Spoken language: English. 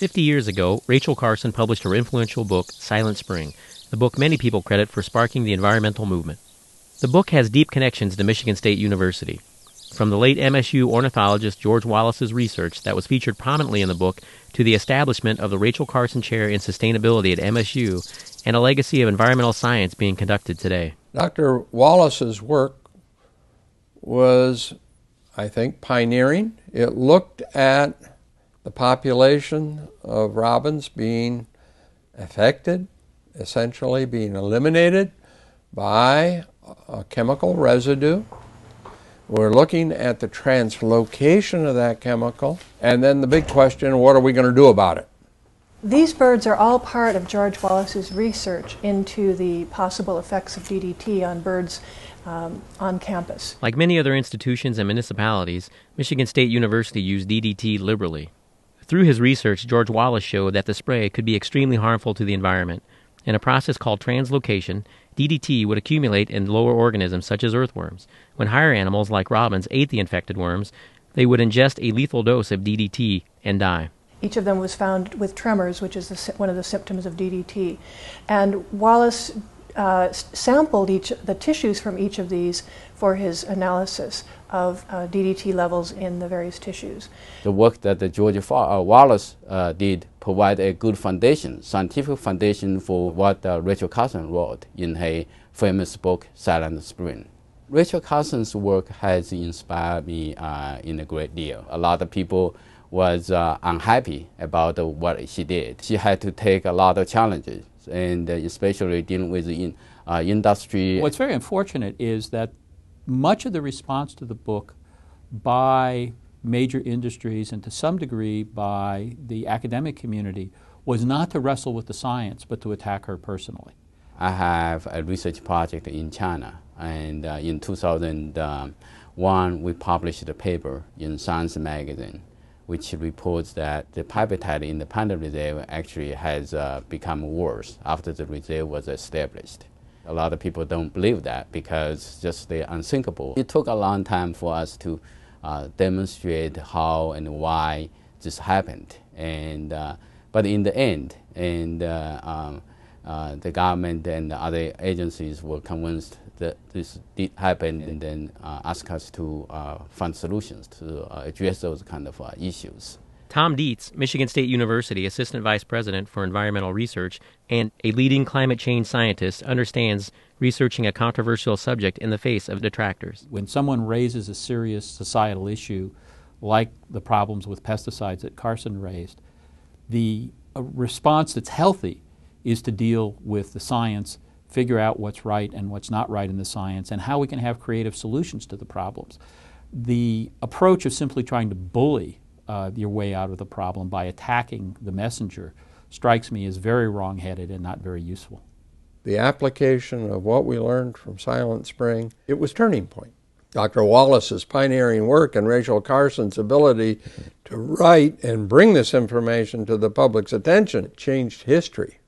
Fifty years ago, Rachel Carson published her influential book, Silent Spring, the book many people credit for sparking the environmental movement. The book has deep connections to Michigan State University. From the late MSU ornithologist George Wallace's research that was featured prominently in the book to the establishment of the Rachel Carson Chair in Sustainability at MSU and a legacy of environmental science being conducted today. Dr. Wallace's work was, I think, pioneering. It looked at the population of robins being affected, essentially being eliminated by a chemical residue. We're looking at the translocation of that chemical, and then the big question what are we going to do about it? These birds are all part of George Wallace's research into the possible effects of DDT on birds um, on campus. Like many other institutions and municipalities, Michigan State University used DDT liberally. Through his research, George Wallace showed that the spray could be extremely harmful to the environment. In a process called translocation, DDT would accumulate in lower organisms such as earthworms. When higher animals like robins ate the infected worms, they would ingest a lethal dose of DDT and die. Each of them was found with tremors, which is the, one of the symptoms of DDT. And Wallace uh, sampled each the tissues from each of these for his analysis of uh, DDT levels in the various tissues. The work that the George uh, Wallace uh, did provide a good foundation, scientific foundation for what uh, Rachel Carson wrote in her famous book, Silent Spring. Rachel Carson's work has inspired me uh, in a great deal. A lot of people was unhappy about what she did. She had to take a lot of challenges, and uh, especially dealing with in, uh, industry. What's very unfortunate is that much of the response to the book by major industries and to some degree by the academic community was not to wrestle with the science but to attack her personally. I have a research project in China, and uh, in 2001 um, we published a paper in Science magazine which reports that the habitat in the panda reserve actually has uh, become worse after the reserve was established. A lot of people don't believe that because just they're unthinkable. It took a long time for us to uh, demonstrate how and why this happened. And, uh, but in the end, and uh, um, uh, the government and the other agencies were convinced that this did happen and then uh, asked us to uh, find solutions to address those kind of issues. Tom Dietz, Michigan State University Assistant Vice President for Environmental Research and a leading climate change scientist, understands researching a controversial subject in the face of detractors. When someone raises a serious societal issue like the problems with pesticides that Carson raised, the response that's healthy is to deal with the science, figure out what's right and what's not right in the science, and how we can have creative solutions to the problems. The approach of simply trying to bully uh, your way out of the problem by attacking the messenger strikes me as very wrong-headed and not very useful. The application of what we learned from Silent Spring, it was turning point. Dr. Wallace's pioneering work and Rachel Carson's ability to write and bring this information to the public's attention changed history.